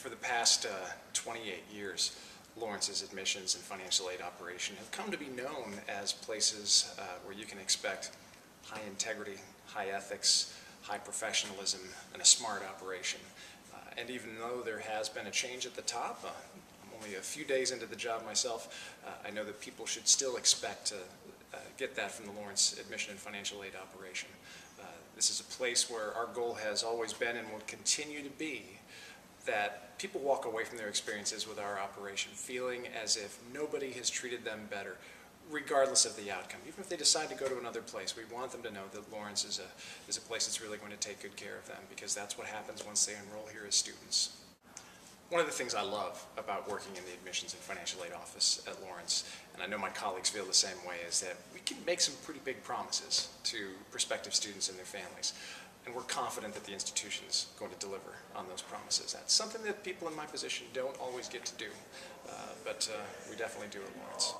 For the past uh, 28 years, Lawrence's admissions and financial aid operation have come to be known as places uh, where you can expect high integrity, high ethics, high professionalism, and a smart operation. Uh, and even though there has been a change at the top, uh, I'm only a few days into the job myself, uh, I know that people should still expect to uh, get that from the Lawrence Admission and Financial Aid operation. This is a place where our goal has always been and will continue to be that people walk away from their experiences with our operation feeling as if nobody has treated them better, regardless of the outcome. Even if they decide to go to another place, we want them to know that Lawrence is a, is a place that's really going to take good care of them because that's what happens once they enroll here as students. One of the things I love about working in the admissions and financial aid office at Lawrence, and I know my colleagues feel the same way, is that we can make some pretty big promises to prospective students and their families. And we're confident that the institution is going to deliver on those promises. That's something that people in my position don't always get to do, uh, but uh, we definitely do at Lawrence.